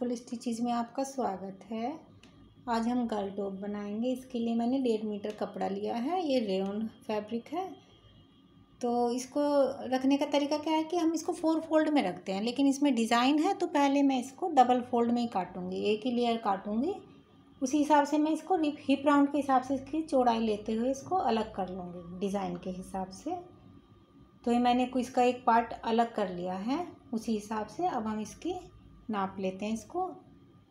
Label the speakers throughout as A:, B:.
A: Artful stitches में आपका स्वागत है। आज हम गर्ल टॉप बनाएँगे। इसके लिए मैंने डेढ़ मीटर कपड़ा लिया है। ये रेन फैब्रिक है। तो इसको रखने का तरीका क्या है कि हम इसको फोर फोल्ड में रखते हैं। लेकिन इसमें डिज़ाइन है तो पहले मैं इसको डबल फोल्ड में ही काटूँगी। एक ही लेयर काटूँगी। उसी हिसाब से मैं इसको हिप राउंड के हिसाब से इसकी चौड़ाई लेते हुए इसको अलग कर लूँगी डिज़ाइन के हिसाब से। तो ये मैंने इसका एक पार्ट अलग कर लिया है। उसी हिसाब से अब हम इसकी नाप लेते हैं इसको।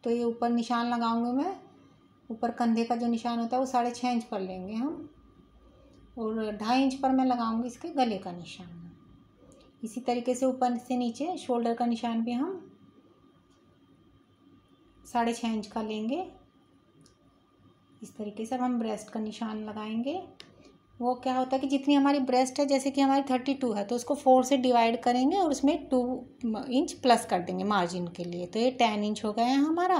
A: तो ये ऊपर निशान लगाऊँगी मैं। ऊपर कंधे का जो निशान होता है वो साढ़े छः इंच पर लेंगे हम। और ढाई इंच पर मैं लगाऊँगी इसके गले का निशान। इसी तरीके से ऊपर से नीचे शोल्डर का निशान भी हम साढ़े छः इंच का लेंगे। इस तरीके से अब हम ब्रेस्ट का निशान लगाएँगे। वो क्या होता है कि जितनी हमारी ब्रेस्ट है, जैसे कि हमारी थर्टी टू है तो उसको फोर से डिवाइड करेंगे और उसमें टू इंच प्लस कर देंगे मार्जिन के लिए। तो ये टेन इंच हो गया है हमारा।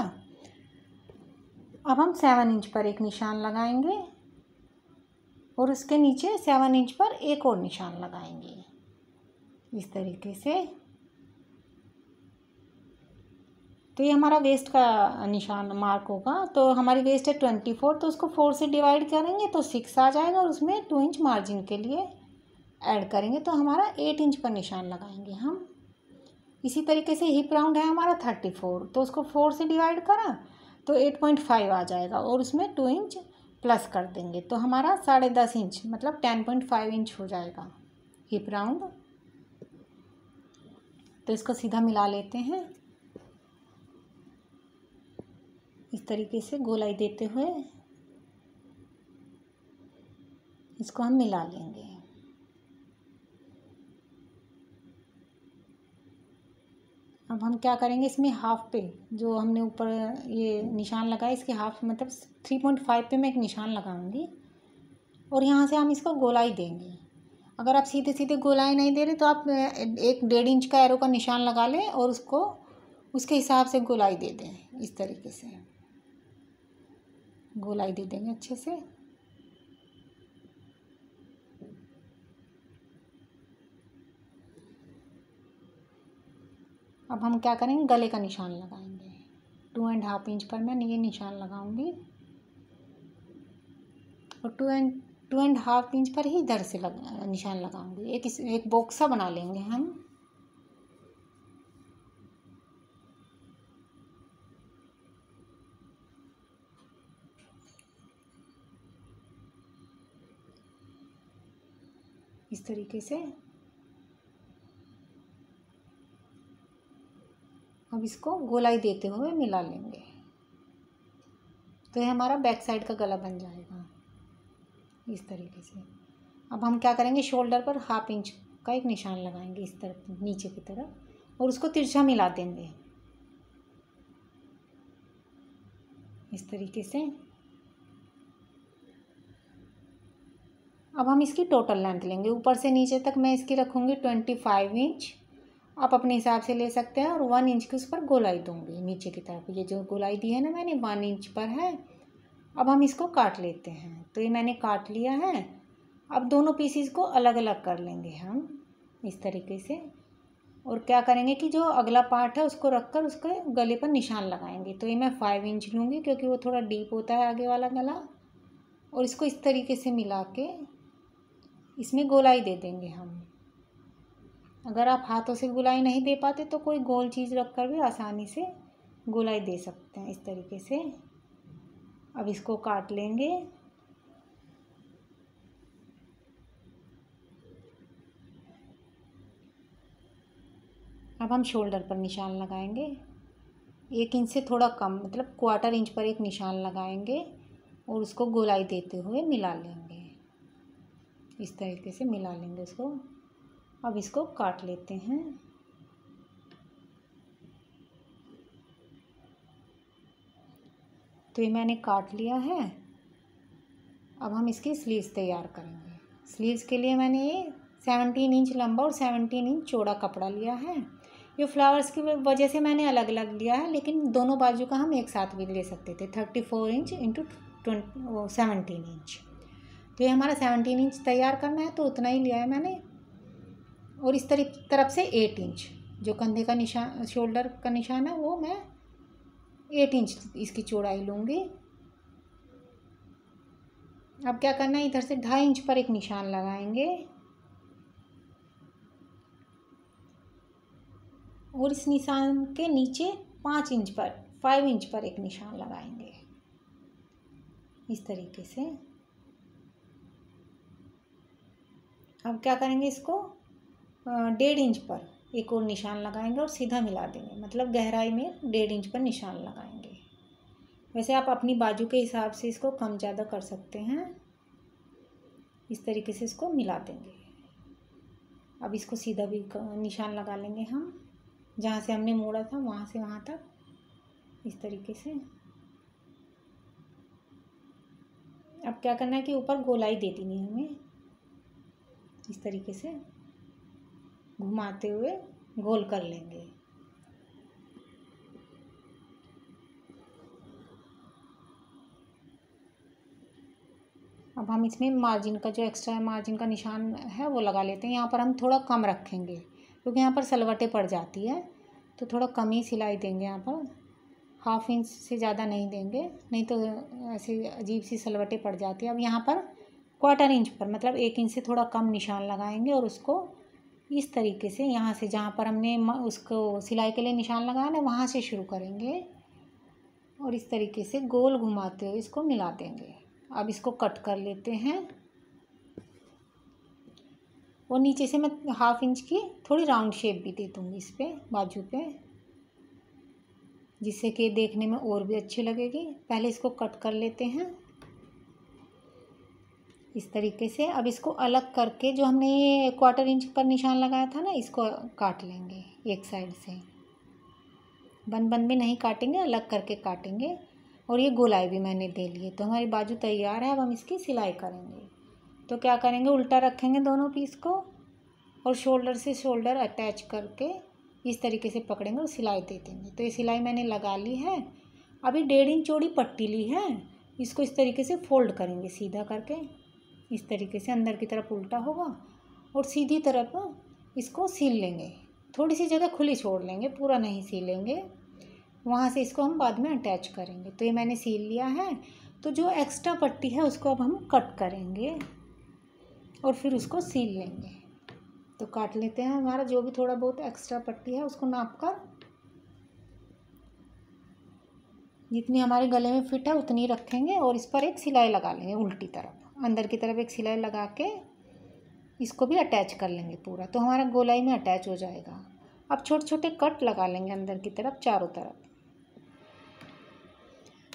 A: अब हम सेवन इंच पर एक निशान लगाएँगे और उसके नीचे सेवन इंच पर एक और निशान लगाएँगे। इस तरीके से तो ये हमारा वेस्ट का निशान मार्क होगा। तो हमारी वेस्ट है ट्वेंटी फोर तो उसको फोर से डिवाइड करेंगे तो सिक्स आ जाएगा और उसमें टू इंच मार्जिन के लिए ऐड करेंगे। तो हमारा एट इंच पर निशान लगाएँगे हम। इसी तरीके से हिप राउंड है हमारा थर्टी फोर तो उसको फोर से डिवाइड करा तो एट पॉइंट फाइव आ जाएगा और उसमें टू इंच प्लस कर देंगे। तो हमारा साढ़े दस इंच मतलब टेन पॉइंट फाइव इंच हो जाएगा हिप राउंड तो इसको सीधा मिला लेते हैं। इस तरीके से गोलाई देते हुए इसको हम मिला लेंगे। अब हम क्या करेंगे इसमें हाफ़ पे, जो हमने ऊपर ये निशान लगाया, इसके हाफ़ मतलब थ्री पॉइंट फाइव पे मैं एक निशान लगाऊँगी और यहाँ से हम इसको गोलाई देंगे। अगर आप सीधे सीधे गोलाई नहीं दे रहे तो आप एक डेढ़ इंच का एरो का निशान लगा लें और उसको, उसके हिसाब से गोलाई दे दें, इस तरीके से। गोलाई दे देंगे अच्छे से। अब हम क्या करेंगे? गले का निशान लगाएँगे। टू एंड हाफ़ इंच पर मैं ये निशान लगाऊँगी। और two and two and half inch पर ही इधर से लग, निशान लगाऊँगी। एक इस, एक बॉक्सा बना लेंगे हम। इस तरीके से। अब इसको गोलाई देते हुए मिला लेंगे। तो ये हमारा बैक साइड का गला बन जाएगा। इस तरीके से। अब हम क्या करेंगे? शोल्डर पर हाफ़ इंच का एक निशान लगाएँगे इस तरफ़, नीचे की तरफ़। और उसको तिरछा मिला देंगे। इस तरीके से। अब हम इसकी टोटल लेंथ लेंगे। ऊपर से नीचे तक मैं इसकी रखूँगी ट्वेंटी फाइव इंच आप अपने हिसाब से ले सकते हैं और वन इंच की उस पर गोलाई दूँगी नीचे की तरफ़। ये जो गोलाई दी है ना मैंने वन इंच पर है। अब हम इसको काट लेते हैं। तो ये मैंने काट लिया है। अब दोनों पीसीस को अलग अलग कर लेंगे हम इस तरीके से। और क्या करेंगे कि जो अगला पार्ट है उसको रख कर उसके गले पर निशान लगाएँगे। तो ये मैं फाइव इंच लूँगी क्योंकि वो थोड़ा डीप होता है आगे वाला गला। और इसको इस तरीके से मिला के इसमें गोलाई दे देंगे हम। अगर आप हाथों से गोलाई नहीं दे पाते तो कोई गोल चीज़ रख कर भी आसानी से गोलाई दे सकते हैं इस तरीके से। अब इसको काट लेंगे। अब हम शोल्डर पर निशान लगाएँगे। एक इंच से थोड़ा कम मतलब क्वार्टर इंच पर एक निशान लगाएँगे और उसको गोलाई देते हुए मिला लेंगे। इस तरीके से मिला लेंगे इसको। अब इसको काट लेते हैं। तो ये मैंने काट लिया है। अब हम इसकी स्लीव्स तैयार करेंगे। स्लीव्स के लिए मैंने ये सेवनटीन इंच लंबा और सेवनटीन इंच चौड़ा कपड़ा लिया है। ये फ्लावर्स की वजह से मैंने अलग अलग लिया है, लेकिन दोनों बाजू का हम एक साथ भी ले सकते थे। Thirty four inch into twenty seventeen inch तो ये हमारा सेवनटीन इंच तैयार करना है तो उतना ही लिया है मैंने। और इस तरफ़ तरफ़ से एट इंच जो कंधे का निशान शोल्डर का निशान है, वो मैं एट इंच इसकी चौड़ाई लूँगी। अब क्या करना है, इधर से ढाई इंच पर एक निशान लगाएँगे। और इस निशान के नीचे पाँच इंच पर फाइव इंच पर एक निशान लगाएँगे। इस तरीके से। अब क्या करेंगे इसको? डेढ़ इंच पर एक और निशान लगाएँगे और सीधा मिला देंगे। मतलब गहराई में डेढ़ इंच पर निशान लगाएँगे। वैसे आप अपनी बाजू के हिसाब से इसको कम ज़्यादा कर सकते हैं। इस तरीके से इसको मिला देंगे। अब इसको सीधा भी निशान लगा लेंगे हम। जहाँ से हमने मोड़ा था, वहाँ से वहाँ तक। इस तरीके से। अब क्या करना है कि ऊपर गोलाई दे देनी है हमें। इस तरीके से घुमाते हुए गोल कर लेंगे। अब हम इसमें मार्जिन का जो एक्स्ट्रा मार्जिन का निशान है, वो लगा लेते हैं। यहाँ पर हम थोड़ा कम रखेंगे, क्योंकि यहाँ पर सलवटें पड़ जाती है तो थोड़ा कम ही सिलाई देंगे यहाँ पर। हाफ़ इंच से ज़्यादा नहीं देंगे, नहीं तो ऐसे अजीब सी सलवटें पड़ जाती है। अब यहाँ पर क्वार्टर इंच पर मतलब एक इंच से थोड़ा कम निशान लगाएँगे और उसको इस तरीके से यहाँ से जहाँ पर हमने उसको सिलाई के लिए निशान लगाया ना वहाँ से शुरू करेंगे और इस तरीके से गोल घुमाते हुए इसको मिला देंगे। अब इसको कट कर लेते हैं। और नीचे से मैं हाफ़ इंच की थोड़ी राउंड शेप भी दे दूँगी इस पर बाजू पे, जिससे कि देखने में और भी अच्छी लगेगी। पहले इसको कट कर लेते हैं। इस तरीके से। अब इसको अलग करके जो हमने ये क्वार्टर इंच पर निशान लगाया था ना, इसको काट लेंगे एक साइड से। बंद बंद में नहीं काटेंगे, अलग करके काटेंगे। और ये गोलाई भी मैंने दे लिए तो हमारी बाजू तैयार है, अब हम इसकी सिलाई करेंगे। तो क्या करेंगे, उल्टा रखेंगे दोनों पीस को और शोल्डर से शोल्डर अटैच करके इस तरीके से पकड़ेंगे और सिलाई दे देंगे। तो ये सिलाई मैंने लगा ली है। अभी डेढ़ इंच चौड़ी पट्टी ली है। इसको इस तरीके से फोल्ड करेंगे सीधा करके। इस तरीके से अंदर की तरफ़ उल्टा होगा और सीधी तरफ़ इसको सील लेंगे। थोड़ी सी जगह खुली छोड़ लेंगे, पूरा नहीं सीलेंगे। वहाँ से इसको हम बाद में अटैच करेंगे। तो ये मैंने सील लिया है। तो जो एक्स्ट्रा पट्टी है उसको अब हम कट करेंगे और फिर उसको सील लेंगे। तो काट लेते हैं हमारा, जो भी थोड़ा बहुत एक्स्ट्रा पट्टी है उसको नाप कर। जितनी हमारे गले में फिट है उतनी रखेंगे और इस पर एक सिलाई लगा लेंगे उल्टी तरफ़। अंदर की तरफ़ एक सिलाई लगा के इसको भी अटैच कर लेंगे पूरा। तो हमारा गोलाई में अटैच हो जाएगा। अब छोटे छोटे कट लगा लेंगे अंदर की तरफ़, चारों तरफ़।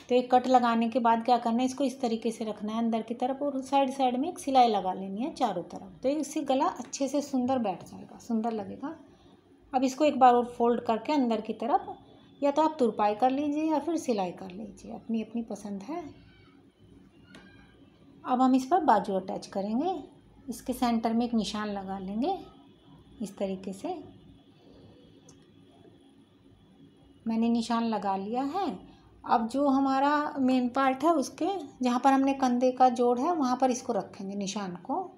A: तो एक कट लगाने के बाद क्या करना है, इसको इस तरीके से रखना है अंदर की तरफ़ और साइड साइड में एक सिलाई लगा लेनी है चारों तरफ़। तो इससे गला अच्छे से सुंदर बैठ जाएगा, सुंदर लगेगा। अब इसको एक बार और फोल्ड करके अंदर की तरफ़, या तो आप तुरपाई कर लीजिए या फिर सिलाई कर लीजिए। अपनी अपनी पसंद है। अब हम इस पर बाजू अटैच करेंगे। इसके सेंटर में एक निशान लगा लेंगे। इस तरीके से। मैंने निशान लगा लिया है। अब जो हमारा मेन पार्ट है उसके, जहाँ पर हमने कंधे का जोड़ है, वहाँ पर इसको रखेंगे निशान को।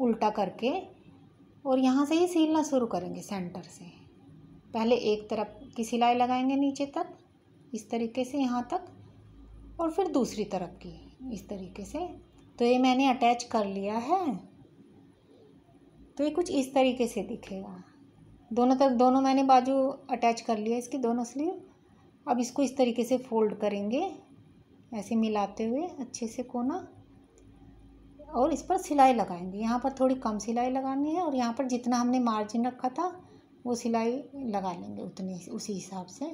A: उल्टा करके। और यहाँ से ही सिलना शुरू करेंगे सेंटर से। पहले एक तरफ़ की सिलाई लगाएँगे नीचे तक, इस तरीके से यहाँ तक, और फिर दूसरी तरफ़ की, इस तरीके से। तो ये मैंने अटैच कर लिया है। तो ये कुछ इस तरीके से दिखेगा। दोनों तरफ़, दोनों मैंने बाजू अटैच कर लिया इसकी दोनों स्लीव अब इसको इस तरीके से फोल्ड करेंगे, ऐसे मिलाते हुए अच्छे से कोना। और इस पर सिलाई लगाएँगे। यहाँ पर थोड़ी कम सिलाई लगानी है और यहाँ पर जितना हमने मार्जिन रखा था, वो सिलाई लगा लेंगे उतने, उसी हिसाब से।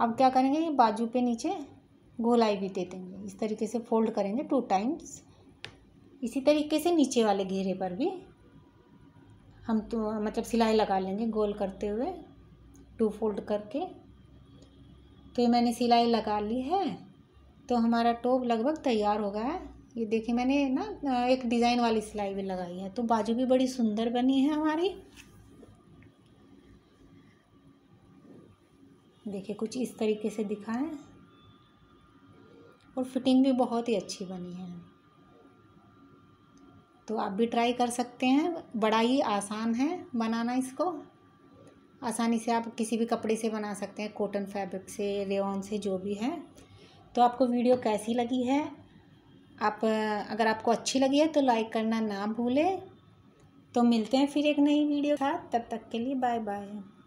A: अब क्या करेंगे, ये बाजू पे नीचे गोलाई भी दे देंगे। इस तरीके से फोल्ड करेंगे टू टाइम्स इसी तरीके से नीचे वाले घेरे पर भी हम तो मतलब सिलाई लगा लेंगे गोल करते हुए टू फोल्ड करके। तो ये मैंने सिलाई लगा ली है। तो हमारा टॉप लगभग तैयार हो गया है। ये देखिए, मैंने ना, एक डिज़ाइन वाली सिलाई भी लगाई है। तो बाजू भी बड़ी सुंदर बनी है हमारी। देखिए, कुछ इस तरीके से दिखा है और फिटिंग भी बहुत ही अच्छी बनी है। तो आप भी ट्राई कर सकते हैं। बड़ा ही आसान है बनाना इसको। आसानी से आप किसी भी कपड़े से बना सकते हैं कॉटन फैब्रिक से रेन से, जो भी है। तो आपको वीडियो कैसी लगी है? आप, अगर आपको अच्छी लगी है तो लाइक करना ना भूलें। तो मिलते हैं फिर एक नई वीडियो के साथ। तब तक के लिए बाय बाय